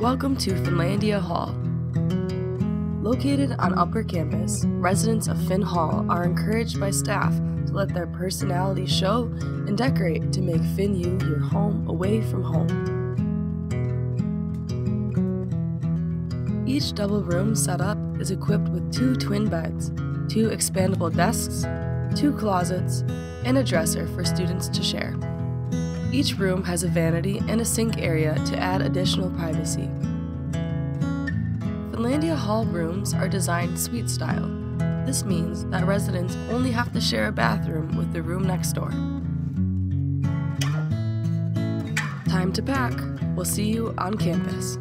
Welcome to Finlandia Hall. Located on Upper Campus, residents of Finn Hall are encouraged by staff to let their personality show and decorate to make Finn U your home away from home. Each double room setup is equipped with two twin beds, two expandable desks, two closets, and a dresser for students to share. Each room has a vanity and a sink area to add additional privacy. Finlandia Hall rooms are designed suite style. This means that residents only have to share a bathroom with the room next door. Time to pack. We'll see you on campus.